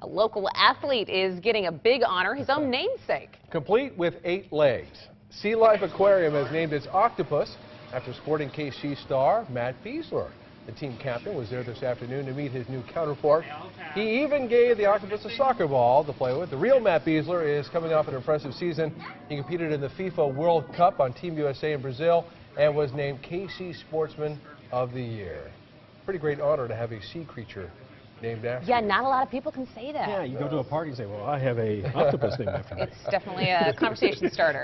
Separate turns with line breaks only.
A local athlete is getting a big honor, his own namesake.
Complete with eight legs. Sea Life Aquarium has named its octopus after Sporting KC star Matt Besler. The team captain was there this afternoon to meet his new counterpart. He even gave the octopus a soccer ball to play with. The real Matt Besler is coming off an impressive season. He competed in the FIFA World Cup on Team USA in Brazil and was named KC Sportsman of the Year. Pretty great honor to have a sea creature named after
Yeah, not a lot of people can say that.
Yeah, you go to a party and say, well, I have a octopus named after me.
It's definitely a conversation starter.